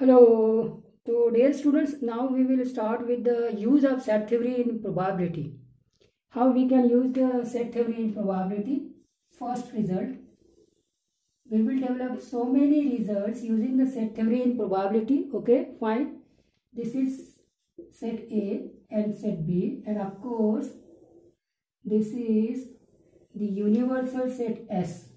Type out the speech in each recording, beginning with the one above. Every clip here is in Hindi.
Hello. So, dear students, now we will start with the use of set theory in probability. How we can use the set theory in probability? First result. We will develop so many results using the set theory in probability. Okay, fine. This is set A and set B, and of course, this is the universal set S.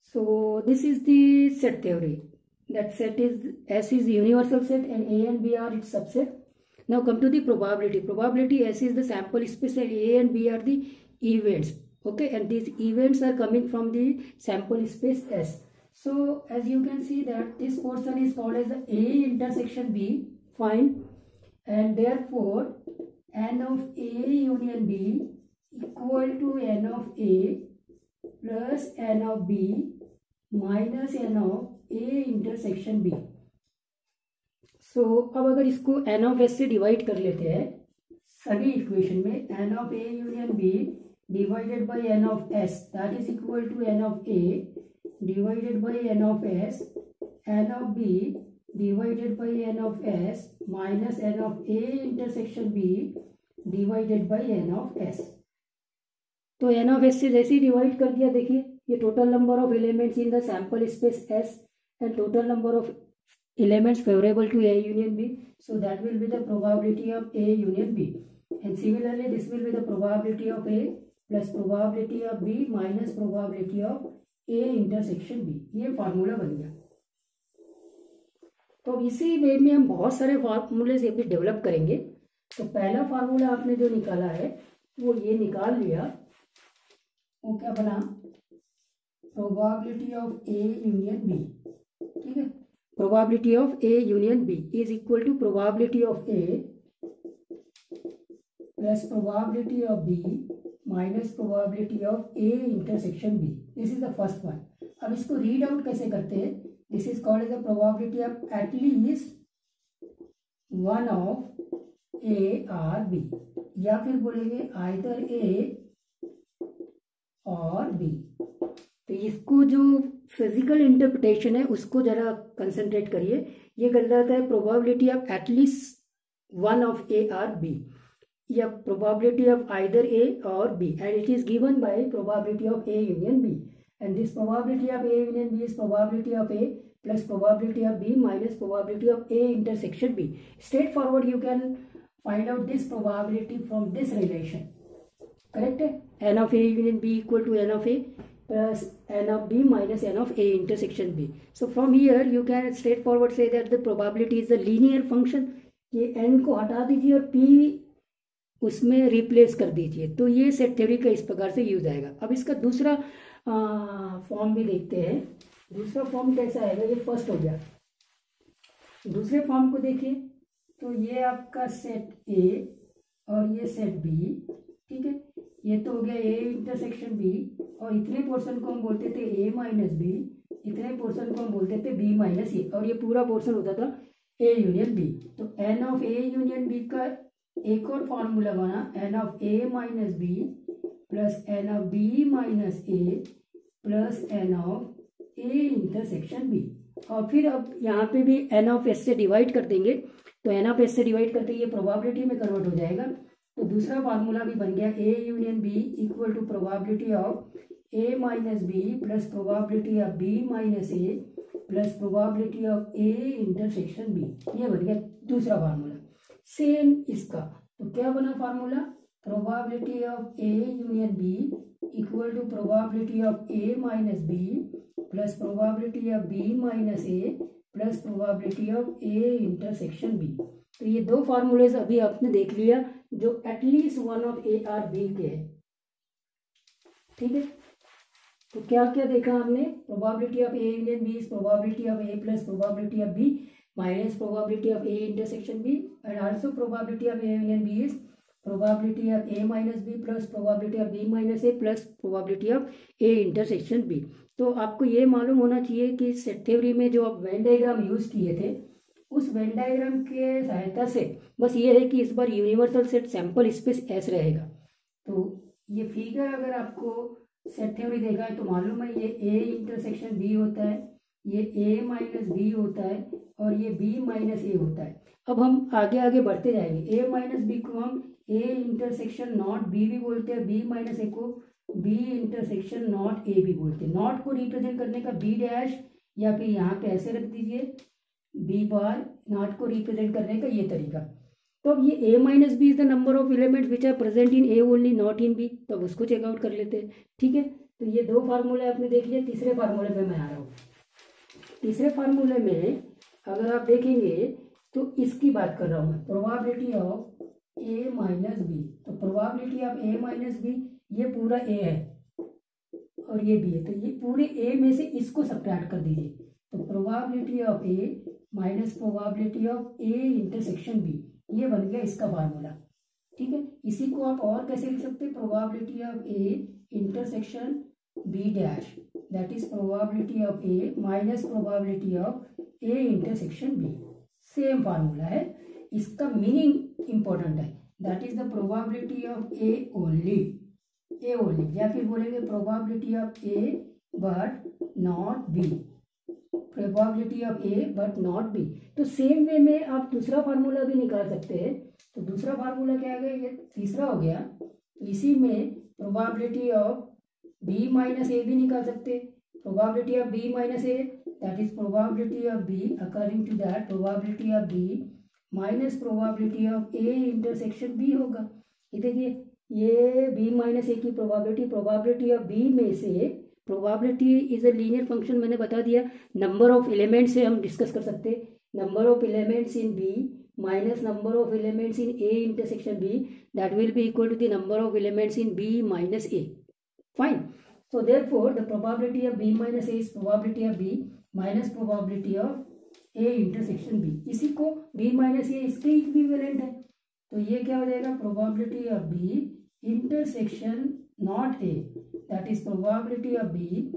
So, this is the set theory that set is S is universal set and A and B are its subset. Now come to the probability. Probability S is the sample space and A and B are the events. Okay, and these events are coming from the sample space S. So as you can see that this portion is called as the A intersection B. Fine. And therefore N of A union B equal to N of A plus N of B minus N of A intersection B so अब अगर इसको एन ऑफ़ एस से डिवाइड कर लेते हैं सभी इक्वेशन में N of A union B divided by N of S that is equal to N of A divided by N of S N of B divided by N of S minus N of A intersection B divided by N of S तो एन ऑफ़ एस से जैसे ही डिवाइड कर दिया देखिए ये total number of elements in the sample space S and total number of elements favorable to A union B. So that will be the probability of A union B. And similarly, this will be the probability of A plus probability of B minus probability of A intersection B. ये फार्मूला बन गया तो इसी वे में हम बहुत सारे फार्मूले से भी डेवलप करेंगे तो पहला फार्मूला आपने जो निकाला है वो ये निकाल लिया वो क्या बना probability of A union B ठीक है? Probability of A union B is equal to probability of A plus probability of B minus probability of A intersection B this is the first one अब इसको रीड आउट कैसे करते हैं? This is called as the probability of at least one of A or B या फिर बोलेंगे आइदर ए और बी तो इसको जो फ़िज़िकल इंटरप्रिटेशन है, उसको जरा कंसंट्रेट करिए। ये रहा है probability of at least one of A or B या प्रोबेबिलिटी ऑफ़ आइदर ए और B and it is given by probability of A union B and this probability of A union B is probability of A plus probability of B minus probability of A intersection B straightforward you can find out this probability from this relation correct है? N of A union B equal to N of A plus n of b minus n of a intersection b. So, from here, you can straightforward say that the probability is a linear function. ये n को हटा दीजिए और p उसमें रिप्लेस कर दीजिए। तो ये सेट थ्योरी का इस प्रकार से यूज़ आएगा। अब इसका दूसरा फॉर्म भी देखते हैं। दूसरा फॉर्म कैसा आएगा? ये फ़र्स्ट हो गया। दूसरे फॉर्म को देखिए। तो ये आपका सेट ए और ये सेट बी ठीक है? ये तो हो गया ए इंटरसेक्शन बी और इतने पोर्शन को हम बोलते थे ए माइनस बी इतने पोर्शन को हम बोलते थे बी माइनस ए और ये पूरा पोर्शन होता था ए यूनियन बी तो N of A union B का एक और फॉर्मूला बना N of A minus B plus N of B minus A plus N of A intersection B और फिर अब यहाँ पे भी एन ऑफ़ एस से डिवाइड कर देंगे तो एन ऑफ़ एस से डिवाइड करते ये प्रोबेबिलिटी में कन्वर्ट हो जाएगा। तो दूसरा फार्मूला भी बन गया A union B equal to probability of A minus B plus probability of B minus A plus probability of A intersection B ये बन गया दूसरा फार्मूला सेम इसका. तो क्या बना formula probability of A union B equal to probability of A minus B plus probability of B minus A plus probability of A intersection B तो ये दो फार्मूलेज अभी आपने देख लिया, जो at least one of A or B के है। ठीक है? तो क्या क्या देखा हमने probability of A union B probability of A plus probability of B minus probability of A intersection B and also probability of A union B is probability of A minus B plus probability of B minus A plus probability of A intersection B तो आपको ये मालूम होना चाहिए कि सेट थ्योरी में जो आप वेन डायग्राम यूज़ किए थे उस वेन डायग्राम के सहायता से। बस ये है कि इस बार universal set sample space S रहेगा। तो ये फिगर अगर आपको सेट थ्योरी देखा है तो मालूम है ये ए इंटरसेक्शन बी होता है, ये ए माइनस बी होता है, और ये बी माइनस ए होता है। अब हम आगे आगे बढ़ते जाएँगे। ए माइनस बी को हम ए इंटरसेक्शन नॉट बी भी बोलते हैं बी माइनस ए को बी इंटरसेक्शन नॉट ए भी बोलते हैं। नॉट को रिप्रेजेंट करने का बी डैश या फिर यहाँ पे ऐसे रख दीजिए। बी बार नॉट को रिप्रेजेंट करने का ये तरीका। तो अब ये A minus B is the number of elements which are present in A only not in B तब उसको चेकआउट कर लेते हैं। ठीक है? तो ये दो फार्मूले आपने देख लिया, तीसरे फार्मूले पे मैं आ रहा हूँ। तीसरे फार्मूले में अगर आप देखेंगे तो इसकी बात कर रहा हूँ मैं। Probability of A minus B तो probability of A minus B ये पूरा ए है और ये बी है। तो ये पूरे ए में से इसको सब्ट्रैक्ट कर दीजिए। तो probability of A minus probability of A intersection B ये बन गया इसका फार्मूला ठीक है? इसी को आप और कैसे लिख सकते हैं? Probability of A intersection B dash that is probability of A minus probability of A intersection B same formula है. इसका मीनिंग इंपॉर्टेंट है. That is the probability of A only A only या फिर बोलेंगे probability of A but not B probability of A but not B तो सेम वे में आप दूसरा फार्मूला भी निकाल सकते हैं। तो दूसरा फार्मूला क्या है ये तीसरा हो गया। इसी में probability of B minus A भी निकाल सकते probability of B minus A that is probability of B according to that probability of B minus probability of A intersection B होगा। ये देखिए, ये बी माइनस ए की प्रोबेबिलिटी प्रोबेबिलिटी ऑफ़ बी में से probability is a linear function मैंने बता दिया। नंबर ऑफ़ एलिमेंट्स से हम डिस्कस कर सकते number of elements in B minus number of elements in A intersection B that will be equal to the number of elements in B minus A fine so, therefore, the probability of b minus a is probability of b minus probability of a intersection b. इसी को b minus a इसके इक्विवेलेंट है। तो ये क्या हो जाएगा? Probability of b intersection not a. That is probability of b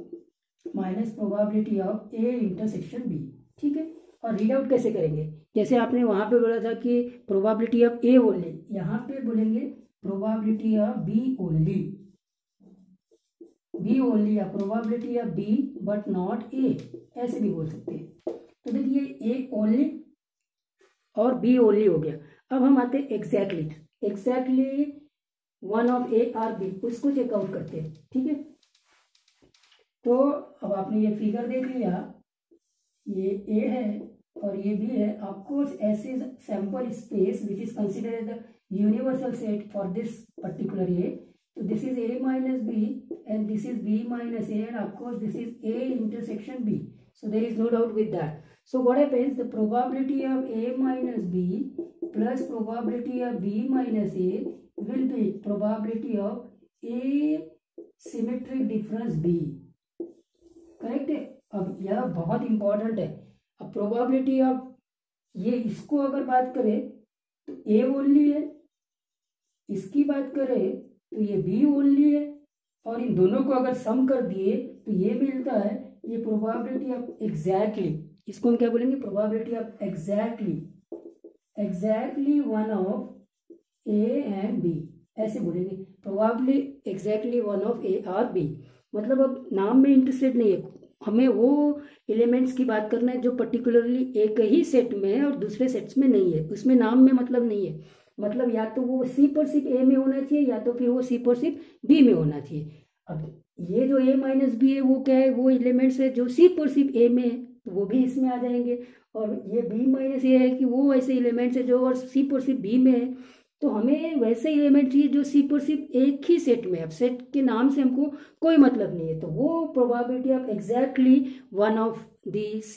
minus probability of a intersection b. ठीक है? और रीड आउट कैसे करेंगे? जैसे आपने वहाँ पे बोला था कि प्रोबेबिलिटी ऑफ़ ए ओनली यहाँ पे बोलेंगे probability of B only B only या probability of B but not A ऐसे भी बोल सकते हैं। तो देखिए ए ओनली और बी ओनली हो गया। अब हम आते हैं exactly exactly one of A or B, उसको चेकआउट करते हैं, ठीक है? तो अब आपने ये फिगर देख लिया, ये ए है और ये बी है। Of course is sample space which is consider as the universal set for this particular A तो this is A minus B and this is B minus A and of course this is A intersection B so, there is no doubt with that. So, what happens? The probability of a minus b plus probability of b minus a will be probability of a symmetric difference b. Correct है? अब यह बहुत इंपॉर्टेंट है। अब प्रोबेबिलिटी ऑफ़ ये इसको अगर बात करें तो ए ओनली है। इसकी बात करें तो ये बी ओनली है। और इन दोनों को अगर सम कर दिए तो ये मिलता है, ये प्रोबेबिलिटी ऑफ़ एग्जैक्टली इसको हम क्या बोलेंगे? Probability of exactly exactly one of A and B ऐसे बोलेंगे। Probably exactly one of A or B मतलब अब नाम में इंटरेस्टेड नहीं है। हमें वो एलिमेंट्स की बात करना है जो पर्टिकुलरली एक ही सेट में है और दूसरे सेट्स में नहीं है। उसमें नाम में मतलब नहीं है। मतलब या तो वो सी पर सिर्फ़ ए में होना चाहिए, या तो फिर वो सी पर सिर्फ़ बी में होना चाहिए। अब ये जो ए माइनस बी है, वो क्या है? वो एलिमेंट्स है जो सी पर सिर्फ़ ए में है तो वो भी इसमें आ जाएँगे। और ये बी माइनस ये है कि वो ऐसे एलिमेंट्स है जो और सी पर सिर्फ़ बी में है तो हमें वैसे एलिमेंट चाहिए जो सी पर सिर्फ़ एक ही सेट में अब सेट के नाम से हमको कोई मतलब नहीं है। तो वो probability of exactly one of this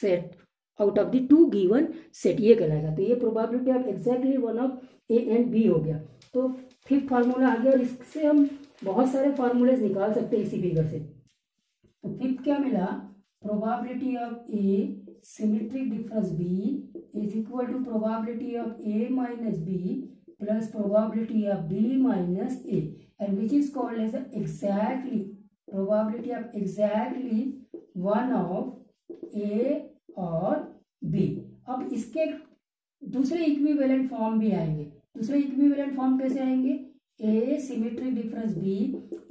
set out of the two given set ये कहलाएगा। तो ये probability of exactly one of A and B हो गया। तो फिफ्थ फार्मूला आ गया और इससे हम बहुत सारे फार्मूलेज निकाल सकते हैं इसी फिगर से। तो फिफ्थ क्या मिला? Probability of A symmetric difference B is equal to probability of A minus B plus probability of B minus A and which is called as exactly probability of exactly one of A और बी अब इसके दूसरे इक्विवेलेंट फॉर्म भी आएँगे। दूसरे इक्विवेलेंट फॉर्म कैसे आएँगे? A symmetric difference B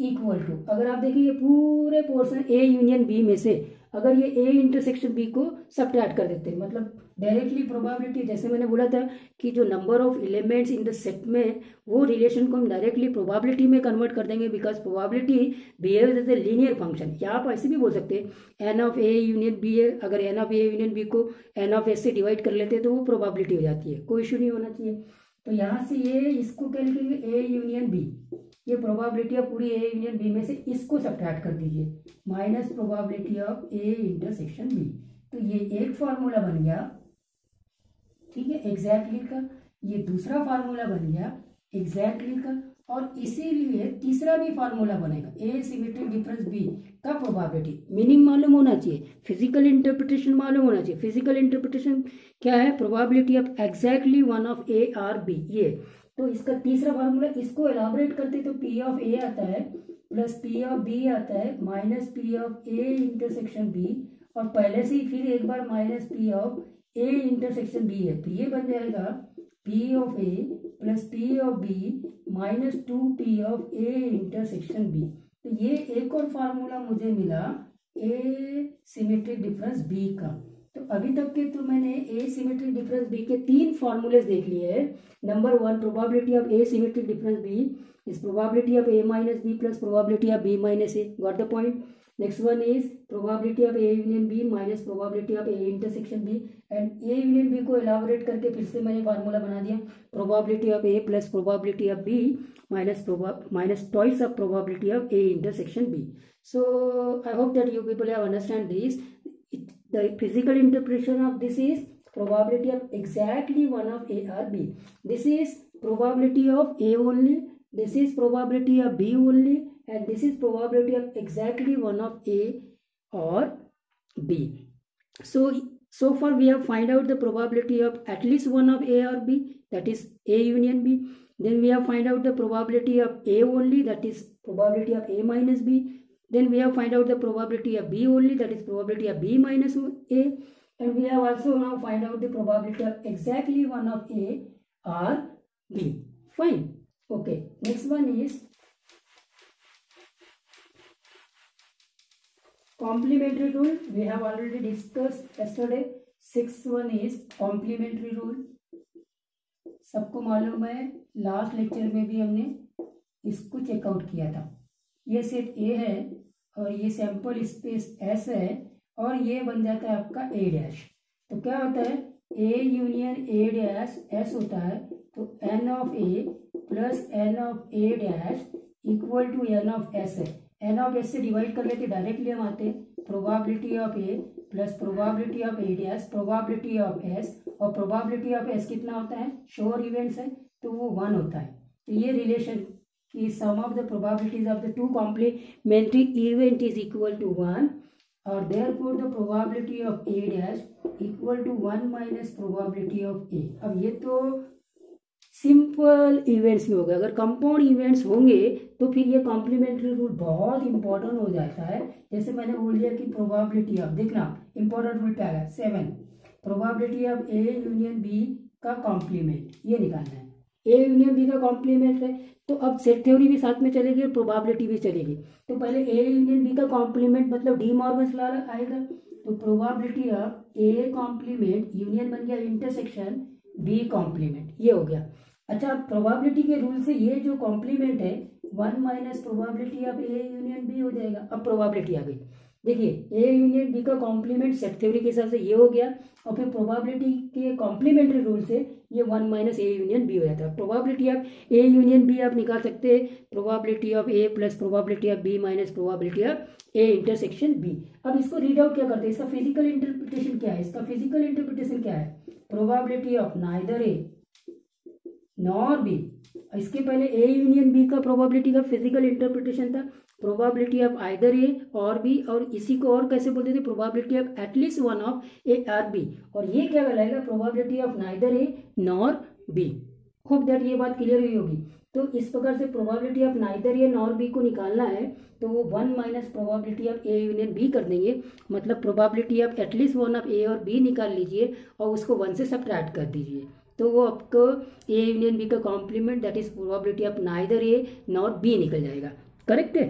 equal to अगर आप देखिए पूरे पोर्शन ए यूनियन बी में से अगर ये ए इंटरसेक्शन बी को सब्ट्रैक्ट कर देते हैं मतलब डायरेक्टली प्रोबेबिलिटी जैसे मैंने बोला था कि जो number of elements in the set में, वो रिलेशन को हम डायरेक्टली प्रोबेबिलिटी में कन्वर्ट कर देंगे because probability behave as a linear function या आप ऐसे भी बोल सकते हैं N of A union B है अगर N of A union B को एन ऑफ़ एस से डिवाइड कर लेते हैं तो वो प्रोबेबिलिटी हो जाती है। कोई इशू नहीं होना चाहिए। तो यहाँ से ये इसको क्या लिखेंगे? ए यूनियन बी ये प्रोबेबिलिटी ऑफ़ पूरी ए यूनियन बी में से इसको सब्ट्रैक्ट कर दीजिए। Minus probability of A intersection B तो ये एक फार्मूला बन गया। ठीक है एग्जैक्टली का ये दूसरा फार्मूला बन गया। एग्जैक्टली का और इसीलिए तीसरा भी फार्मूला बनेगा। ए सिमेट्रिक डिफरेंस बी का प्रोबेबिलिटी मीनिंग मालूम होना चाहिए। फ़िज़िकल इंटरप्रिटेशन मालूम होना चाहिए। फ़िज़िकल इंटरप्रिटेशन क्या है? Probability of exactly one of A or B ये तो इसका तीसरा फार्मूला इसको एलाबोरेट करते तो पी ऑफ़ ए आता है प्लस पी ऑफ़ बी आता है minus P of A intersection B और पहले से ही फिर एक बार minus P of A intersection B है। तो ये बन जाएगा P of A plus P of B minus two P of A intersection B तो ये एक और फार्मूला मुझे मिला ए सिमेट्रिक डिफरेंस बी का। तो अभी तक के तो मैंने ए सिमेट्रिक डिफरेंस बी के तीन फॉर्मूलेस देख लिए हैं। Number one probability of A symmetric difference B is probability of A minus B plus probability of B minus A got the point next one is probability of A union B minus probability of A intersection B and A union B को एलाबोरेट करके फिर से मैंने फार्मूला बना दिया। Probability of A plus probability of B minus minus twice of probability of A intersection B so I hope that you people have understand this. The physical interpretation of this is probability of exactly one of A or B. This is probability of A only. This is probability of B only. And this is probability of exactly one of A or B. So, so far we have find out the probability of at least one of A or B. That is A union B. Then we have find out the probability of A only. That is probability of A minus B. Then we have find out the probability of B only, that is probability of B minus A. And we have also now find out the probability of exactly one of A or B. Fine. Okay. Next one is complementary rule. We have already discussed yesterday. Sixth one is complementary rule. सबको मालूम है लास्ट लेक्चर में भी हमने इसको चेकआउट किया था ये सेट ए है और ये सैंपल स्पेस एस है और ये बन जाता है आपका ए डैश तो क्या होता है? A union A dash S होता है तो N of A plus N of A dash equal to N of S है. एन ऑफ़ एस से डिवाइड कर लेते डायरेक्टली हम आते probability of A plus probability of A dash probability of S और प्रोबाबिलिटी ऑफ़ एस कितना होता है? श्योर इवेंट्स है तो वो वन होता है. तो ये रिलेशन कि sum of the probabilities of the two complementary event is equal to one or therefore the probability of A dash equal to one minus probability of A. अब ये तो सिंपल इवेंट्स में हो होगा अगर कंपाउंड इवेंट्स होंगे तो फिर ये कॉम्प्लीमेंट्री रूल बहुत इंपॉर्टेंट हो जाता है जैसे मैंने बोल दिया कि प्रोबेबिलिटी ऑफ़ देखना इंपॉर्टेंट रूल क्या है seven probability of A union B का कॉम्प्लीमेंट ये निकालना है ए यूनियन बी का कॉम्प्लीमेंट है तो अब सेट थ्योरी भी साथ में चलेगी और प्रोबाबिलिटी भी चलेगी। तो पहले ए यूनियन बी का कॉम्प्लीमेंट मतलब डी मॉर्गन ला आएगा। तो probability of A complement union बन गया इंटरसेक्शन बी कॉम्प्लीमेंट ये हो गया। अच्छा प्रोबाबिलिटी के रूल से ये जो कॉम्प्लीमेंट है one minus probability of A union B हो जाएगा। अब प्रोबाबिलिटी आ गई। देखिए ए यूनियन बी का कॉम्प्लीमेंट सेट थ्योरी के हिसाब से ये हो गया और फिर प्रोबेबिलिटी के कॉम्प्लीमेंट्री रूल से ये one minus A union B हो जाता है। Probability of A union B आप निकाल सकते हैं। Probability of A plus probability of B minus probability of A intersection B अब इसको रीड आउट क्या करते हैं? इसका फ़िज़िकल इंटरप्रिटेशन क्या है? इसका फ़िज़िकल इंटरप्रिटेशन क्या है? Probability of neither A nor B इसके पहले ए यूनियन बी का प्रोबेबिलिटी का फ़िज़िकल इंटरप्रिटेशन था। प्रोबेबिलिटी ऑफ़ आइदर ए और बी और इसी को और कैसे बोलते थे? Probability of at least one of A or B और ये क्या कहलाएगा? Probability of neither A nor B hope that ये बात क्लियर हुई होगी। तो इस प्रकार से probability of neither A nor B को निकालना है तो वो one minus probability of A union B कर देंगे। मतलब probability of at least one of A और बी निकाल लीजिए और उसको वन से सब कर दीजिए। तो वो आपको ए यूनियन बी का complement that is probability of neither A nor B निकल जाएगा। करेक्ट है?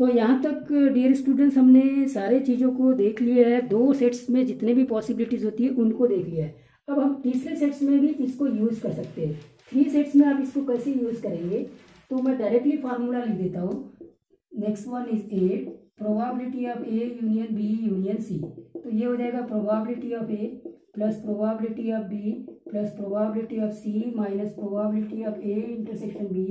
तो यहाँ तक डियर स्टूडेंट्स हमने सारे चीज़ों को देख लिया है। दो सेट्स में जितने भी पॉसिबिलिटीज होती है, उनको देख लिया है। अब हम तीसरे सेट्स में भी इसको यूज़ कर सकते हैं। थ्री सेट्स में आप इसको कैसे यूज़ करेंगे? तो मैं डायरेक्टली फार्मूला लिख देता हूँ। Next one is a probability of A union B union C तो ये हो जाएगा probability of A plus probability of B plus probability of C minus probability of A intersection B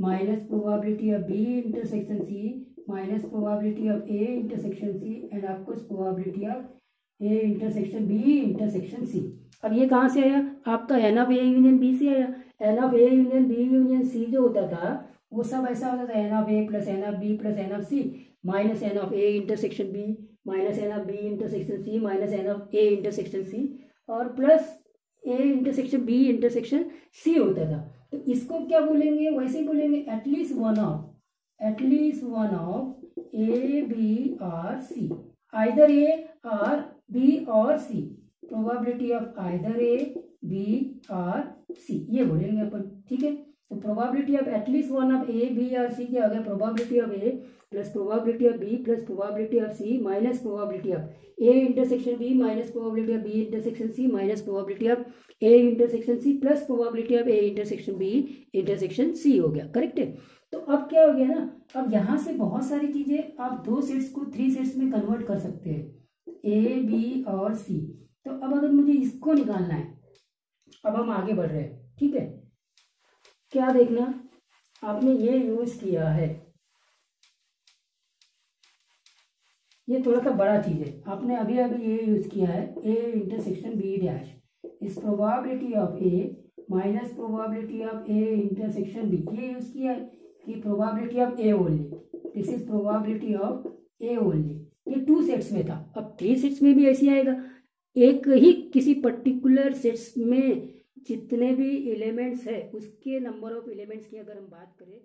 minus probability of B intersection C minus probability of A intersection C and आपको probability of A intersection B intersection C अब ये कहाँ से आया? आपका N of A union B से आया। N of A union B union C जो होता था, वो सब ऐसा होता था N of A plus N of B plus N of C minus N of A intersection B minus N of B intersection C minus N of A intersection C और plus A intersection B intersection C होता था। तो इसको क्या बोलेंगे? वैसे ही बोलेंगे at least one of at least one of A B or C either A or B और C probability of either A B or C ये बोलेंगे अपन, ठीक है? तो probability of at least one of A B और सी क्या हो गया probability of A plus probability of B plus probability of C minus probability of A intersection B minus probability of B intersection C minus probability of A intersection C plus probability of A intersection B intersection C हो गया करेक्ट है? तो अब क्या हो गया ना, अब यहाँ से बहुत सारी चीज़ें आप दो सेट्स को थ्री सेट्स में कन्वर्ट कर सकते हैं ए बी और सी तो अब अगर मुझे इसको निकालना है, अब हम आगे बढ़ रहे हैं, ठीक है? क्या देखना? आपने ये यूज़ किया है। ये थोड़ा सा बड़ा चीज़ है। आपने अभी अभी ये यूज़ किया है A intersection B dash is probability of A minus probability of A intersection B ये यूज़ किया है कि probability of A only this is probability of A only ये टू सेट्स में था। अब थ्री सेट्स में भी ऐसे आएगा। एक ही किसी पर्टिकुलर सेट्स में जितने भी एलिमेंट्स है उसके नंबर ऑफ़ एलिमेंट्स की अगर हम बात करें